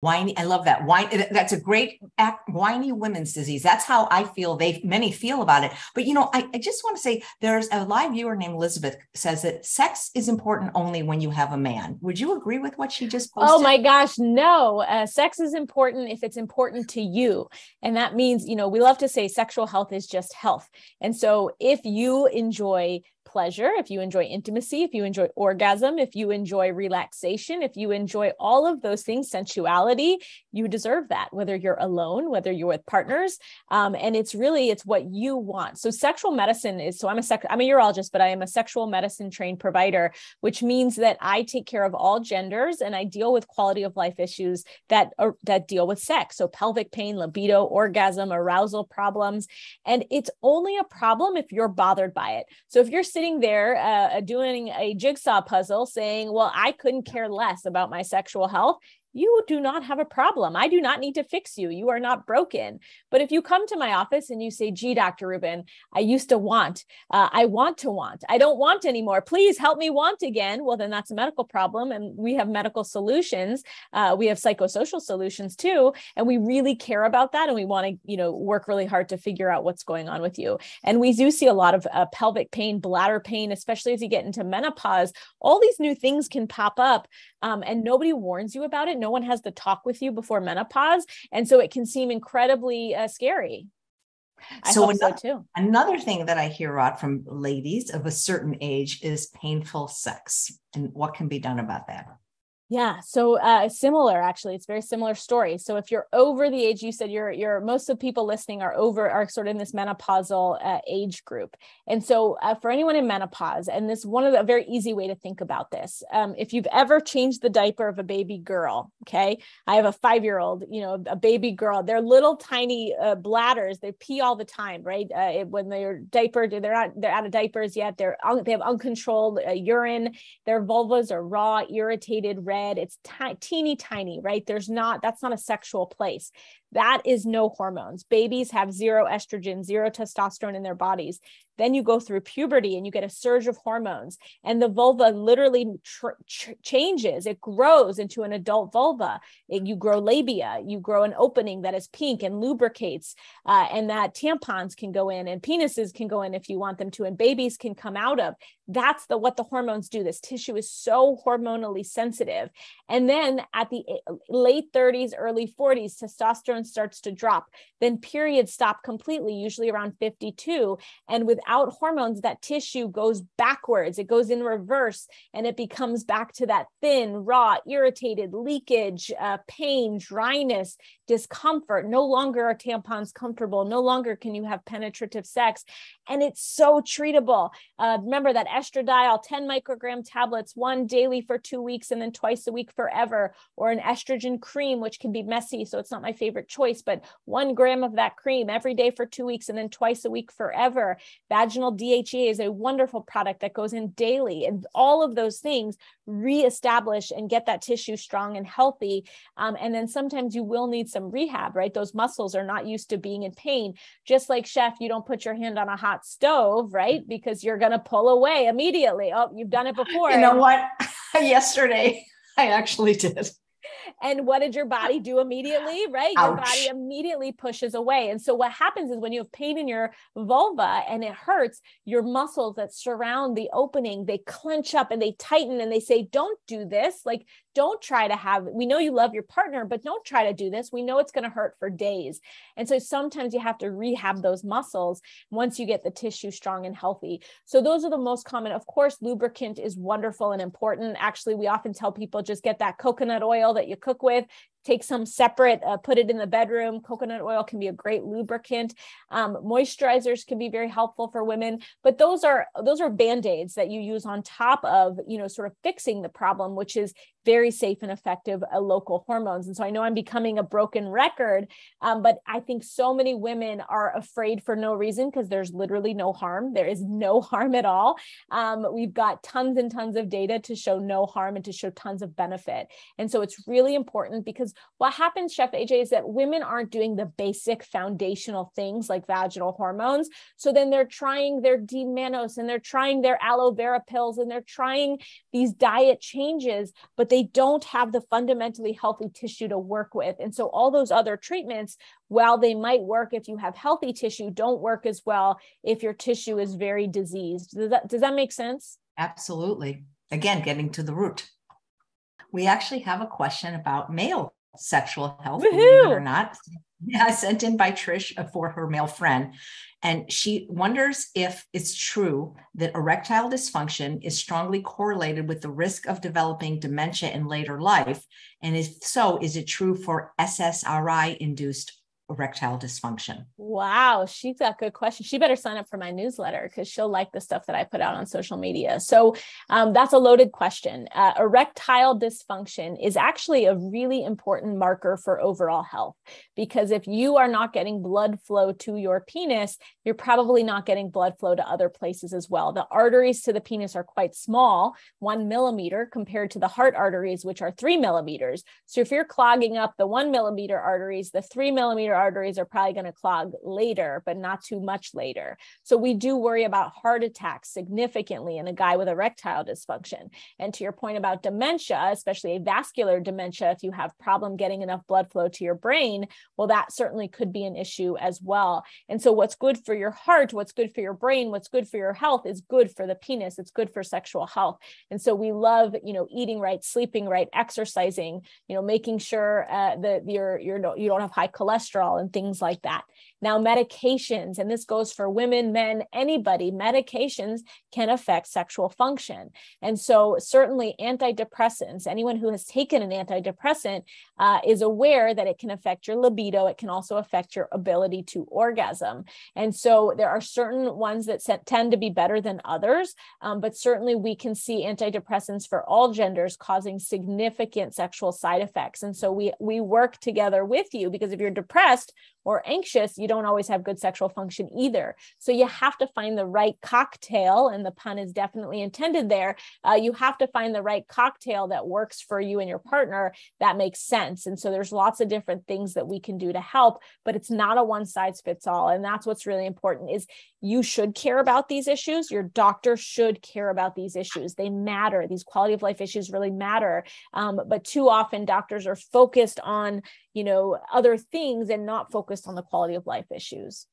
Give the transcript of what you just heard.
Whiny, I love that. Whiny, that's a great act, whiny women's disease. That's how I feel. They many feel about it. But you know, I, I just want to say there's a live viewer named Elizabeth says that sex is important only when you have a man. Would you agree with what she just posted? Oh my gosh, no. Uh, sex is important if it's important to you, and that means you know we love to say sexual health is just health. And so if you enjoy pleasure, if you enjoy intimacy, if you enjoy orgasm, if you enjoy relaxation, if you enjoy all of those things, sensuality, you deserve that, whether you're alone, whether you're with partners. Um, and it's really, it's what you want. So sexual medicine is, so I'm a sec, I'm a urologist, but I am a sexual medicine trained provider, which means that I take care of all genders and I deal with quality of life issues that are, that deal with sex. So pelvic pain, libido, orgasm, arousal problems. And it's only a problem if you're bothered by it. So if you're sitting there uh, doing a jigsaw puzzle saying, Well, I couldn't care less about my sexual health, you do not have a problem. I do not need to fix you. You are not broken. But if you come to my office and you say, gee, Dr. Rubin, I used to want, uh, I want to want, I don't want anymore. Please help me want again. Well, then that's a medical problem. And we have medical solutions. Uh, we have psychosocial solutions too. And we really care about that. And we want to, you know, work really hard to figure out what's going on with you. And we do see a lot of uh, pelvic pain, bladder pain, especially as you get into menopause. All these new things can pop up um, and nobody warns you about it. No one has to talk with you before menopause. And so it can seem incredibly uh, scary. I so, another, so too. Another thing that I hear a lot from ladies of a certain age is painful sex and what can be done about that. Yeah, so uh, similar actually. It's very similar story. So if you're over the age, you said you're you're most of the people listening are over are sort of in this menopausal uh, age group. And so uh, for anyone in menopause, and this one of the very easy way to think about this, um, if you've ever changed the diaper of a baby girl, okay, I have a five year old, you know, a baby girl. They're little tiny uh, bladders. They pee all the time, right? Uh, when they're diapered, they're not they're out of diapers yet. They're un- they have uncontrolled uh, urine. Their vulvas are raw, irritated, red it's t- teeny tiny, right? There's not, that's not a sexual place. That is no hormones. Babies have zero estrogen, zero testosterone in their bodies. Then you go through puberty and you get a surge of hormones, and the vulva literally tr- changes. It grows into an adult vulva. It, you grow labia, you grow an opening that is pink and lubricates, uh, and that tampons can go in and penises can go in if you want them to, and babies can come out of. That's the what the hormones do. This tissue is so hormonally sensitive. And then at the eh, late 30s, early 40s, testosterone testosterone starts to drop. Then periods stop completely, usually around 52. And without hormones, that tissue goes backwards, it goes in reverse, and it becomes back to that thin, raw, irritated leakage, uh, pain, dryness, discomfort. No longer are tampons comfortable. No longer can you have penetrative sex. And it's so treatable. Uh, remember that estradiol 10 microgram tablets, one daily for two weeks and then twice a week forever, or an estrogen cream, which can be messy. So it's not my favorite choice, but one gram of that cream every day for two weeks and then twice a week forever. Vaginal DHEA is a wonderful product that goes in daily. And all of those things reestablish and get that tissue strong and healthy. Um, and then sometimes you will need some rehab, right? Those muscles are not used to being in pain. Just like chef, you don't put your hand on a hot stove, right? Because you're going to pull away immediately. Oh, you've done it before. You know what? Yesterday, I actually did and what did your body do immediately? Right? Ouch. Your body immediately pushes away. And so what happens is when you have pain in your vulva and it hurts, your muscles that surround the opening, they clench up and they tighten and they say, don't do this. Like, don't try to have, we know you love your partner, but don't try to do this. We know it's going to hurt for days. And so sometimes you have to rehab those muscles once you get the tissue strong and healthy. So those are the most common. Of course, lubricant is wonderful and important. Actually, we often tell people just get that coconut oil that you cook with take some separate, uh, put it in the bedroom. Coconut oil can be a great lubricant. Um, moisturizers can be very helpful for women, but those are those are band-aids that you use on top of, you know, sort of fixing the problem, which is very safe and effective uh, local hormones. And so I know I'm becoming a broken record, um, but I think so many women are afraid for no reason because there's literally no harm. There is no harm at all. Um, we've got tons and tons of data to show no harm and to show tons of benefit. And so it's really important because because what happens, Chef AJ, is that women aren't doing the basic foundational things like vaginal hormones. So then they're trying their D-mannose and they're trying their aloe vera pills and they're trying these diet changes, but they don't have the fundamentally healthy tissue to work with. And so all those other treatments, while they might work if you have healthy tissue, don't work as well if your tissue is very diseased. Does that, does that make sense? Absolutely. Again, getting to the root. We actually have a question about male sexual health, or not. Yeah, sent in by Trish uh, for her male friend. And she wonders if it's true that erectile dysfunction is strongly correlated with the risk of developing dementia in later life. And if so, is it true for SSRI induced erectile dysfunction? Wow, she's got a good questions. She better sign up for my newsletter because she'll like the stuff that I put out on social media. So um, that's a loaded question. Uh, erectile dysfunction is actually a really important marker for overall health because if you are not getting blood flow to your penis, you're probably not getting blood flow to other places as well. The arteries to the penis are quite small, one millimeter compared to the heart arteries, which are three millimeters. So if you're clogging up the one millimeter arteries, the three millimeter arteries are probably going to clog later, but not too much later. So we do worry about heart attacks significantly in a guy with erectile dysfunction. And to your point about dementia, especially a vascular dementia, if you have problem getting enough blood flow to your brain, well, that certainly could be an issue as well. And so what's good for your heart, what's good for your brain, what's good for your health is good for the penis. It's good for sexual health. And so we love, you know, eating right, sleeping right, exercising, you know, making sure uh, that you're, you're, you don't have high cholesterol and things like that. Now, medications, and this goes for women, men, anybody, medications can affect sexual function. And so, certainly, antidepressants, anyone who has taken an antidepressant uh, is aware that it can affect your libido. It can also affect your ability to orgasm. And so, there are certain ones that tend to be better than others, um, but certainly we can see antidepressants for all genders causing significant sexual side effects. And so, we, we work together with you because if you're depressed, or anxious, you don't always have good sexual function either. So you have to find the right cocktail, and the pun is definitely intended there. Uh, you have to find the right cocktail that works for you and your partner that makes sense. And so there's lots of different things that we can do to help, but it's not a one size fits all. And that's what's really important is you should care about these issues. Your doctor should care about these issues. They matter. These quality of life issues really matter. Um, but too often doctors are focused on, you know, other things and not focused on the quality of life issues.